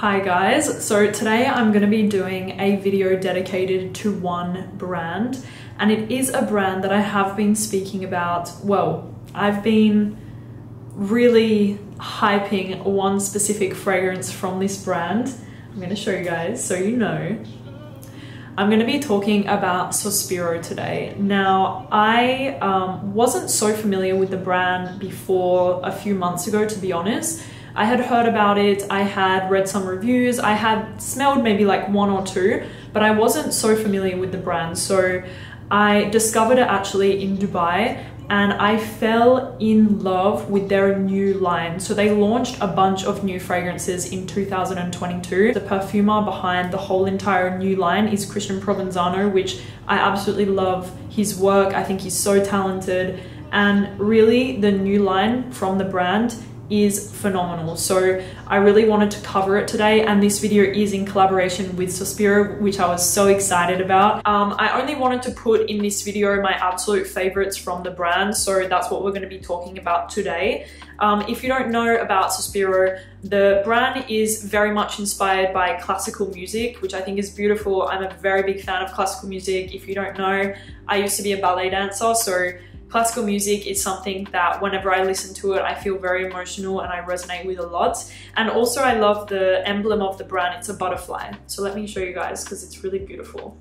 Hi guys, so today I'm going to be doing a video dedicated to one brand and it is a brand that I have been speaking about, well, I've been really hyping one specific fragrance from this brand. I'm going to show you guys so you know. I'm going to be talking about Sospiro today. Now, I um, wasn't so familiar with the brand before a few months ago, to be honest. I had heard about it, I had read some reviews, I had smelled maybe like one or two, but I wasn't so familiar with the brand. So I discovered it actually in Dubai and I fell in love with their new line. So they launched a bunch of new fragrances in 2022. The perfumer behind the whole entire new line is Christian Provenzano, which I absolutely love his work. I think he's so talented. And really, the new line from the brand is phenomenal. So I really wanted to cover it today and this video is in collaboration with Sospiro, which I was so excited about. Um, I only wanted to put in this video my absolute favorites from the brand. So that's what we're gonna be talking about today. Um, if you don't know about Sospiro, the brand is very much inspired by classical music, which I think is beautiful. I'm a very big fan of classical music. If you don't know, I used to be a ballet dancer, so classical music is something that whenever I listen to it, I feel very emotional and I resonate with a lot. And also I love the emblem of the brand, it's a butterfly. So let me show you guys because it's really beautiful.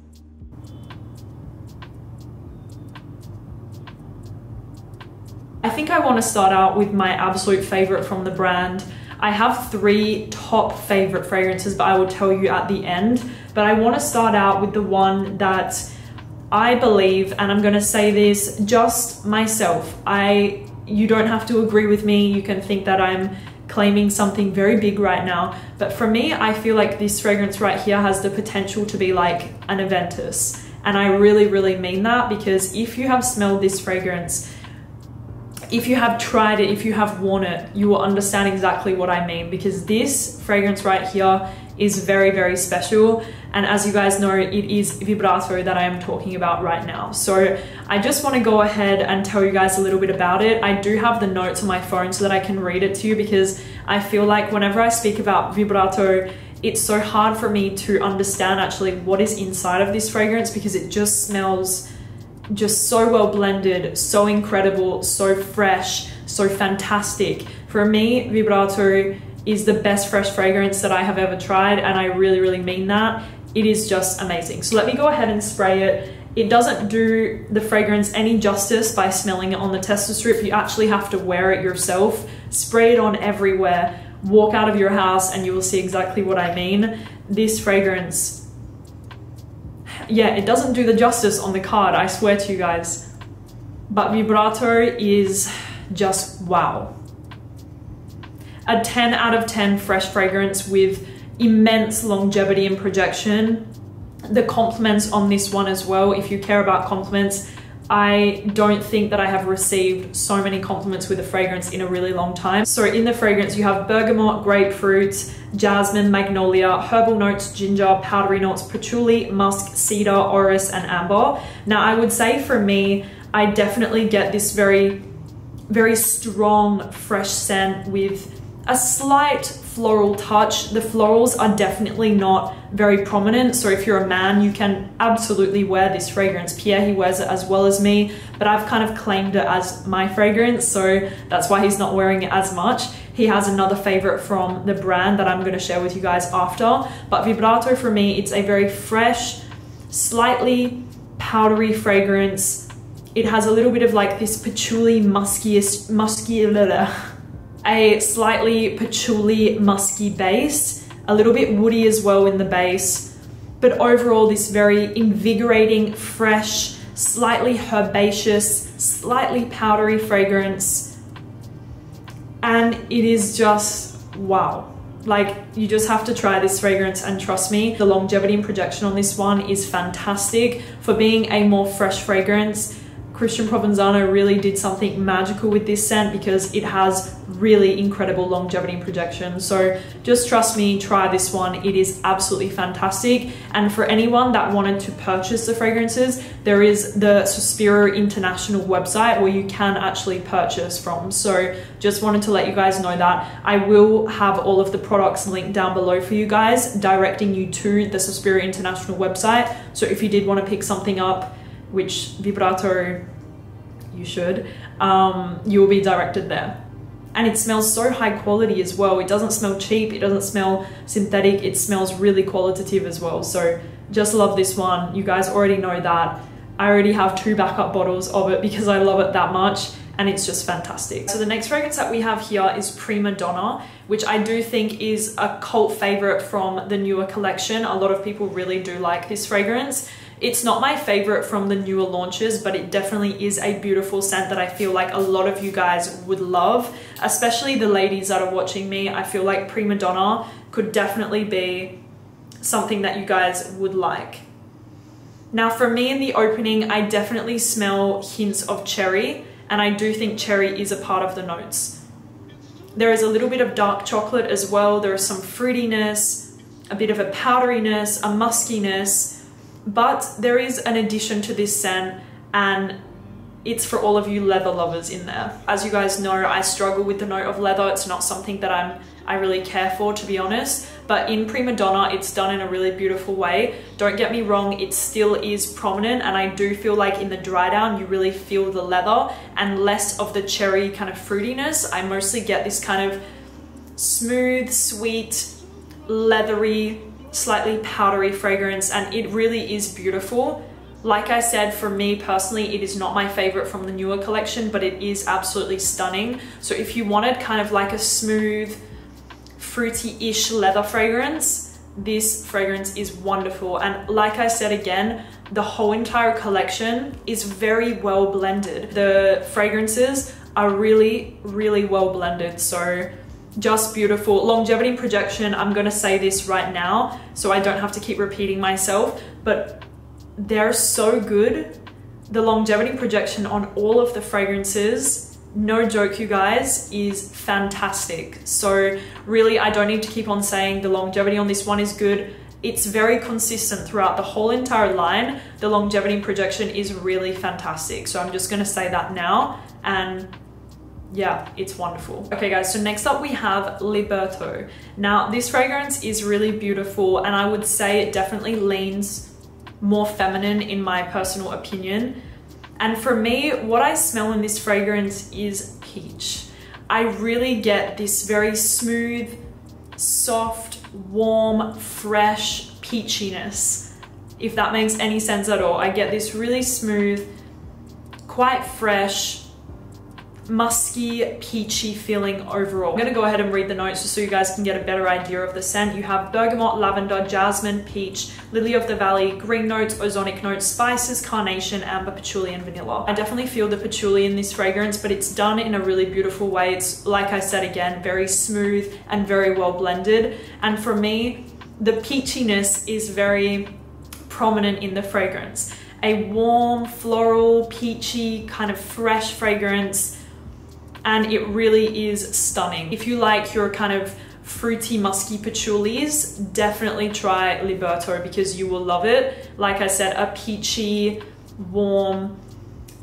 I think I want to start out with my absolute favorite from the brand. I have three top favorite fragrances, but I will tell you at the end. But I want to start out with the one that I believe, and I'm gonna say this just myself, I you don't have to agree with me. You can think that I'm claiming something very big right now. But for me, I feel like this fragrance right here has the potential to be like an Aventus. And I really, really mean that because if you have smelled this fragrance, if you have tried it, if you have worn it, you will understand exactly what I mean because this fragrance right here is very, very special. And as you guys know, it is Vibrato that I am talking about right now. So I just want to go ahead and tell you guys a little bit about it. I do have the notes on my phone so that I can read it to you because I feel like whenever I speak about Vibrato, it's so hard for me to understand actually what is inside of this fragrance because it just smells just so well blended, so incredible, so fresh, so fantastic. For me, Vibrato is the best fresh fragrance that I have ever tried and I really, really mean that. It is just amazing. So let me go ahead and spray it. It doesn't do the fragrance any justice by smelling it on the tester strip. You actually have to wear it yourself, spray it on everywhere, walk out of your house and you will see exactly what I mean. This fragrance, yeah, it doesn't do the justice on the card, I swear to you guys. But Vibrato is just wow a 10 out of 10 fresh fragrance with immense longevity and projection. The compliments on this one as well, if you care about compliments, I don't think that I have received so many compliments with a fragrance in a really long time. So in the fragrance, you have bergamot, grapefruit, jasmine, magnolia, herbal notes, ginger, powdery notes, patchouli, musk, cedar, orris, and amber. Now I would say for me, I definitely get this very, very strong, fresh scent with a slight floral touch. The florals are definitely not very prominent. So if you're a man, you can absolutely wear this fragrance. Pierre, he wears it as well as me, but I've kind of claimed it as my fragrance. So that's why he's not wearing it as much. He has another favorite from the brand that I'm going to share with you guys after. But Vibrato for me, it's a very fresh, slightly powdery fragrance. It has a little bit of like this patchouli muskiest, musky, a slightly patchouli musky base, a little bit woody as well in the base, but overall this very invigorating, fresh, slightly herbaceous, slightly powdery fragrance. And it is just wow. Like you just have to try this fragrance and trust me, the longevity and projection on this one is fantastic for being a more fresh fragrance Christian Provenzano really did something magical with this scent because it has really incredible longevity projection. So just trust me, try this one. It is absolutely fantastic. And for anyone that wanted to purchase the fragrances, there is the Sospiro International website where you can actually purchase from. So just wanted to let you guys know that I will have all of the products linked down below for you guys, directing you to the Sospiro International website. So if you did want to pick something up, which Vibrato you should, um, you will be directed there. And it smells so high quality as well. It doesn't smell cheap, it doesn't smell synthetic, it smells really qualitative as well. So just love this one. You guys already know that. I already have two backup bottles of it because I love it that much and it's just fantastic. So the next fragrance that we have here is Prima Donna, which I do think is a cult favorite from the newer collection. A lot of people really do like this fragrance. It's not my favorite from the newer launches, but it definitely is a beautiful scent that I feel like a lot of you guys would love, especially the ladies that are watching me. I feel like Prima Donna could definitely be something that you guys would like. Now for me in the opening, I definitely smell hints of cherry and I do think cherry is a part of the notes. There is a little bit of dark chocolate as well. There is some fruitiness, a bit of a powderiness, a muskiness, but there is an addition to this scent and it's for all of you leather lovers in there. As you guys know, I struggle with the note of leather. It's not something that I'm I really care for, to be honest. But in Prima Donna, it's done in a really beautiful way. Don't get me wrong, it still is prominent. And I do feel like in the dry down, you really feel the leather and less of the cherry kind of fruitiness. I mostly get this kind of smooth, sweet, leathery, slightly powdery fragrance and it really is beautiful. Like I said, for me personally, it is not my favorite from the newer collection, but it is absolutely stunning. So if you wanted kind of like a smooth, fruity-ish leather fragrance, this fragrance is wonderful. And like I said again, the whole entire collection is very well blended. The fragrances are really, really well blended. So just beautiful. Longevity projection, I'm gonna say this right now so I don't have to keep repeating myself, but they're so good. The longevity projection on all of the fragrances, no joke you guys, is fantastic. So really, I don't need to keep on saying the longevity on this one is good. It's very consistent throughout the whole entire line. The longevity projection is really fantastic. So I'm just gonna say that now and yeah, it's wonderful. Okay guys, so next up we have Liberto. Now this fragrance is really beautiful and I would say it definitely leans more feminine in my personal opinion. And for me, what I smell in this fragrance is peach. I really get this very smooth, soft, warm, fresh peachiness. If that makes any sense at all. I get this really smooth, quite fresh, musky, peachy feeling overall. I'm gonna go ahead and read the notes just so you guys can get a better idea of the scent. You have bergamot, lavender, jasmine, peach, lily of the valley, green notes, ozonic notes, spices, carnation, amber, patchouli, and vanilla. I definitely feel the patchouli in this fragrance, but it's done in a really beautiful way. It's, like I said again, very smooth and very well blended. And for me, the peachiness is very prominent in the fragrance. A warm, floral, peachy, kind of fresh fragrance and it really is stunning. If you like your kind of fruity musky patchoulis, definitely try Liberto because you will love it. Like I said, a peachy, warm,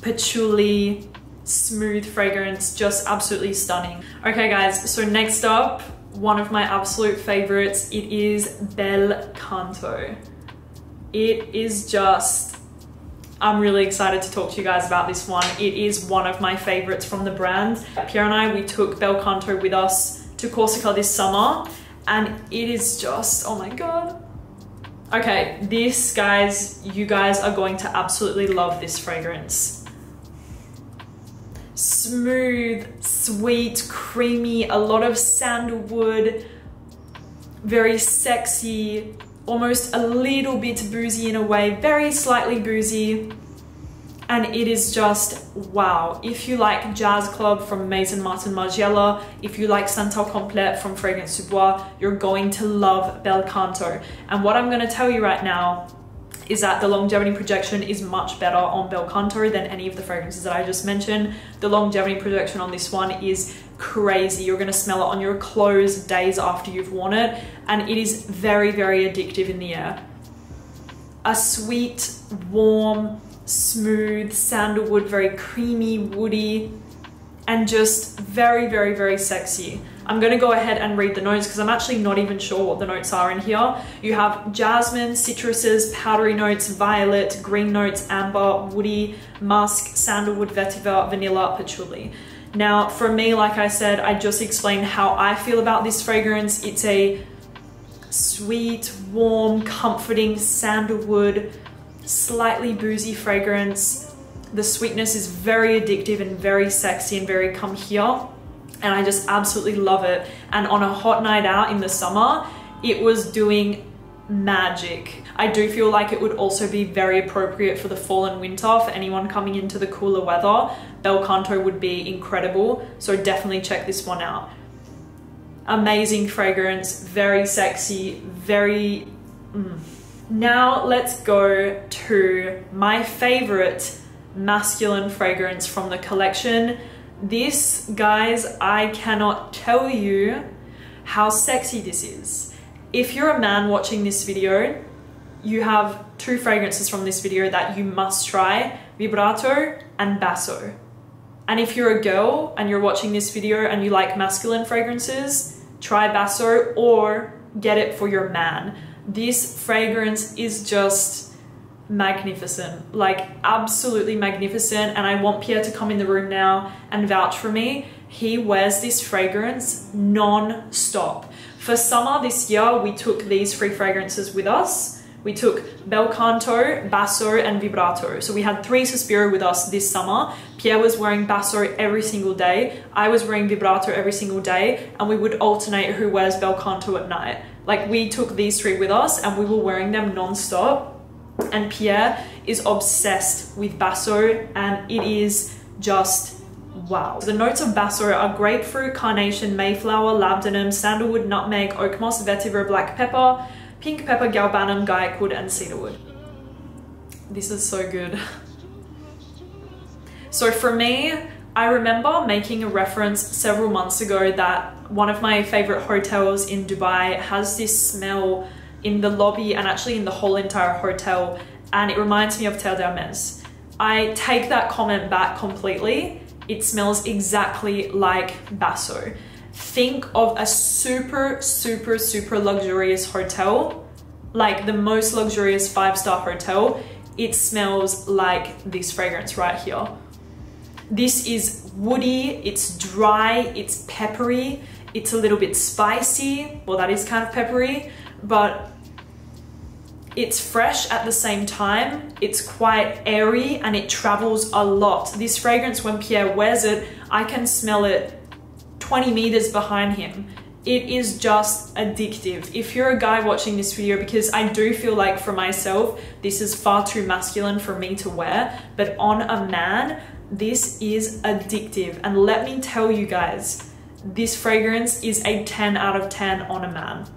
patchouli, smooth fragrance, just absolutely stunning. Okay guys, so next up, one of my absolute favorites, it is Bel Canto. It is just I'm really excited to talk to you guys about this one. It is one of my favorites from the brand. Pierre and I, we took Bel Canto with us to Corsica this summer and it is just, oh my God. Okay, this guys, you guys are going to absolutely love this fragrance. Smooth, sweet, creamy, a lot of sandalwood, very sexy, almost a little bit boozy in a way, very slightly boozy. And it is just wow. If you like Jazz Club from Maison Martin Margiela, if you like Santal Complet from Fragrance du Bois, you're going to love Bel Canto. And what I'm gonna tell you right now is that the longevity projection is much better on Bel Canto than any of the fragrances that I just mentioned. The longevity projection on this one is crazy. You're gonna smell it on your clothes days after you've worn it, and it is very, very addictive in the air. A sweet, warm, smooth sandalwood, very creamy, woody, and just very, very, very sexy. I'm gonna go ahead and read the notes because I'm actually not even sure what the notes are in here. You have jasmine, citruses, powdery notes, violet, green notes, amber, woody, musk, sandalwood, vetiver, vanilla, patchouli. Now, for me, like I said, I just explained how I feel about this fragrance. It's a sweet, warm, comforting sandalwood, slightly boozy fragrance. The sweetness is very addictive and very sexy and very come here and I just absolutely love it. And on a hot night out in the summer, it was doing magic. I do feel like it would also be very appropriate for the fall and winter for anyone coming into the cooler weather. Bel Canto would be incredible, so definitely check this one out. Amazing fragrance, very sexy, very... Mm. Now let's go to my favorite masculine fragrance from the collection this, guys, I cannot tell you how sexy this is. If you're a man watching this video, you have two fragrances from this video that you must try, Vibrato and Basso. And if you're a girl and you're watching this video and you like masculine fragrances, try Basso or get it for your man. This fragrance is just magnificent, like absolutely magnificent. And I want Pierre to come in the room now and vouch for me. He wears this fragrance non-stop. For summer this year, we took these three fragrances with us. We took Bel Canto, Basso, and Vibrato. So we had three Sospiro with us this summer. Pierre was wearing Basso every single day. I was wearing Vibrato every single day. And we would alternate who wears Bel Canto at night. Like we took these three with us and we were wearing them non-stop and Pierre is obsessed with Basso and it is just wow. The notes of Basso are grapefruit, carnation, mayflower, labdanum, sandalwood, nutmeg, oak moss, vetiver, black pepper, pink pepper, galbanum, guaiac wood, and cedarwood. This is so good. So for me, I remember making a reference several months ago that one of my favorite hotels in Dubai has this smell in the lobby and actually in the whole entire hotel and it reminds me of Terre d'Hermes. I take that comment back completely. It smells exactly like Basso. Think of a super, super, super luxurious hotel, like the most luxurious five-star hotel. It smells like this fragrance right here. This is woody, it's dry, it's peppery, it's a little bit spicy. Well, that is kind of peppery, but it's fresh at the same time, it's quite airy and it travels a lot. This fragrance, when Pierre wears it, I can smell it 20 meters behind him. It is just addictive. If you're a guy watching this video, because I do feel like for myself, this is far too masculine for me to wear, but on a man, this is addictive. And let me tell you guys, this fragrance is a 10 out of 10 on a man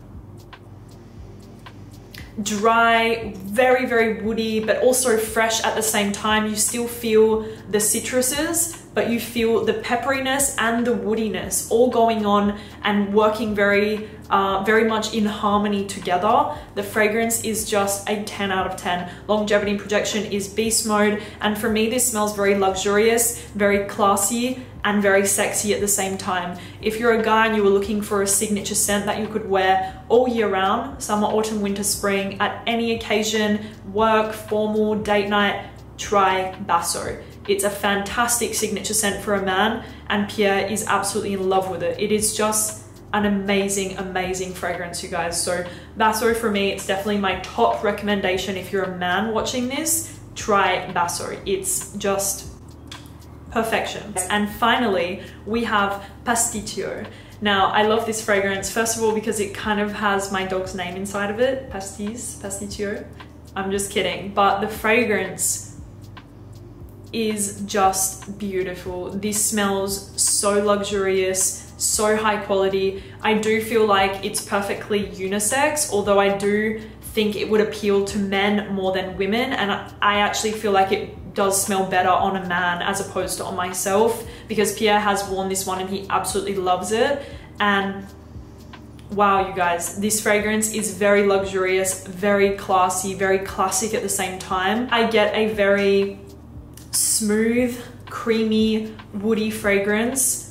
dry, very, very woody, but also fresh at the same time. You still feel the citruses, but you feel the pepperiness and the woodiness all going on and working very, uh, very much in harmony together. The fragrance is just a 10 out of 10. Longevity projection is beast mode. And for me, this smells very luxurious, very classy, and very sexy at the same time. If you're a guy and you were looking for a signature scent that you could wear all year round, summer, autumn, winter, spring, at any occasion, work, formal, date night, try Basso. It's a fantastic signature scent for a man and Pierre is absolutely in love with it. It is just an amazing, amazing fragrance, you guys. So Basso for me, it's definitely my top recommendation. If you're a man watching this, try Basso. It's just perfection. And finally, we have Pasticcio. Now, I love this fragrance, first of all, because it kind of has my dog's name inside of it, Pastis, Pasticcio. I'm just kidding, but the fragrance is just beautiful. This smells so luxurious, so high quality. I do feel like it's perfectly unisex, although I do think it would appeal to men more than women. And I actually feel like it does smell better on a man as opposed to on myself because Pierre has worn this one and he absolutely loves it. And wow, you guys, this fragrance is very luxurious, very classy, very classic at the same time. I get a very smooth, creamy, woody fragrance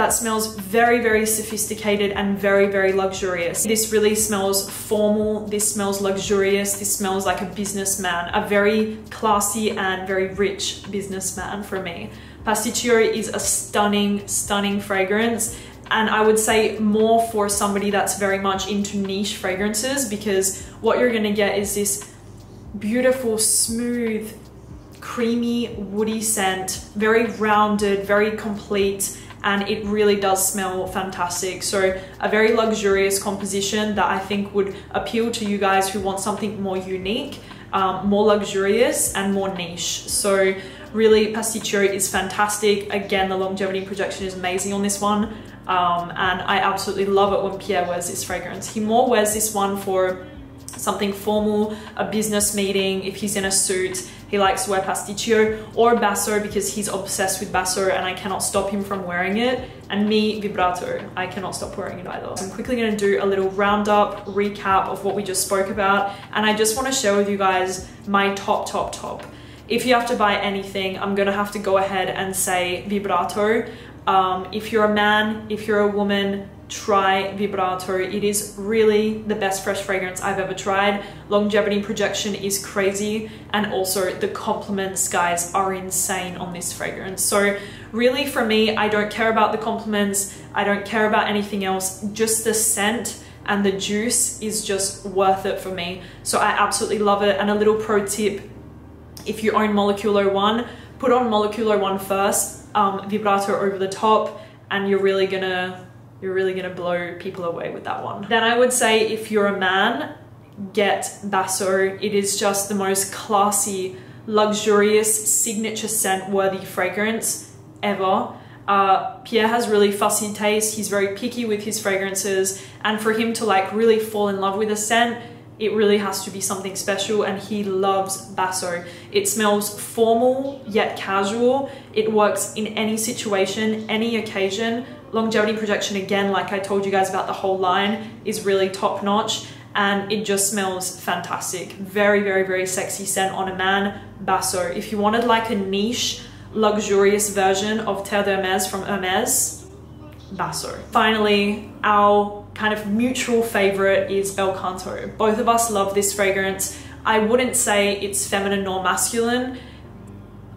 that smells very, very sophisticated and very, very luxurious. This really smells formal. This smells luxurious. This smells like a businessman, a very classy and very rich businessman for me. Pasticcio is a stunning, stunning fragrance. And I would say more for somebody that's very much into niche fragrances because what you're gonna get is this beautiful, smooth, creamy, woody scent, very rounded, very complete, and it really does smell fantastic. So a very luxurious composition that I think would appeal to you guys who want something more unique, um, more luxurious and more niche. So really Pasticcio is fantastic. Again, the longevity projection is amazing on this one. Um, and I absolutely love it when Pierre wears this fragrance. He more wears this one for something formal, a business meeting, if he's in a suit, he likes to wear pasticcio or basso because he's obsessed with basso and I cannot stop him from wearing it. And me, vibrato, I cannot stop wearing it either. So I'm quickly gonna do a little roundup, recap of what we just spoke about. And I just wanna share with you guys my top, top, top. If you have to buy anything, I'm gonna have to go ahead and say vibrato. Um, if you're a man, if you're a woman, try Vibrato. It is really the best fresh fragrance I've ever tried. Longevity projection is crazy and also the compliments guys are insane on this fragrance. So really for me, I don't care about the compliments. I don't care about anything else. Just the scent and the juice is just worth it for me. So I absolutely love it. And a little pro tip, if you own Moleculo One, put on Moleculo One first, um, Vibrato over the top, and you're really gonna you're really gonna blow people away with that one. Then I would say if you're a man, get Basso. It is just the most classy, luxurious, signature scent worthy fragrance ever. Uh, Pierre has really fussy taste. He's very picky with his fragrances. And for him to like really fall in love with a scent, it really has to be something special and he loves Basso. It smells formal yet casual. It works in any situation, any occasion. Longevity projection, again, like I told you guys about the whole line, is really top notch and it just smells fantastic. Very, very, very sexy scent on a man, Basso. If you wanted like a niche, luxurious version of Terre d'Hermès from Hermès, Basso. Finally, our kind of mutual favorite is Bel Canto. Both of us love this fragrance. I wouldn't say it's feminine nor masculine.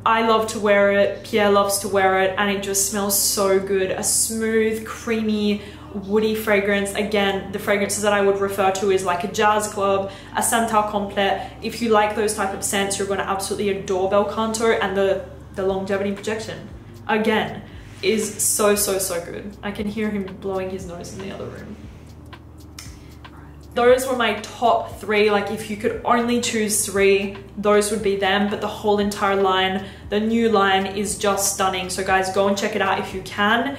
I love to wear it, Pierre loves to wear it, and it just smells so good. A smooth, creamy, woody fragrance. Again, the fragrances that I would refer to is like a jazz club, a Santal Complet. If you like those type of scents, you're gonna absolutely adore Bel Canto and the, the longevity projection. Again, is so, so, so good. I can hear him blowing his nose in the other room. Those were my top three. Like if you could only choose three, those would be them. But the whole entire line, the new line is just stunning. So guys, go and check it out if you can.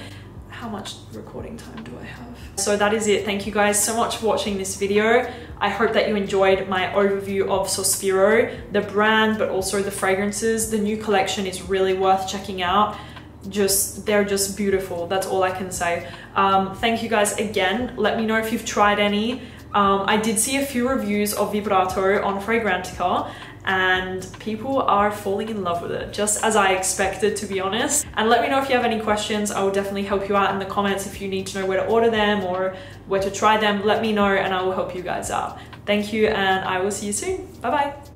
How much recording time do I have? So that is it. Thank you guys so much for watching this video. I hope that you enjoyed my overview of Sospiro, the brand, but also the fragrances. The new collection is really worth checking out just they're just beautiful that's all i can say um, thank you guys again let me know if you've tried any um, i did see a few reviews of vibrato on fragrantica and people are falling in love with it just as i expected to be honest. And let me know if you have any questions. I will definitely help you out in the comments if you need to know where to order them or where to try them. Let me know and i will help you guys out. Thank you and i will see you soon. Bye bye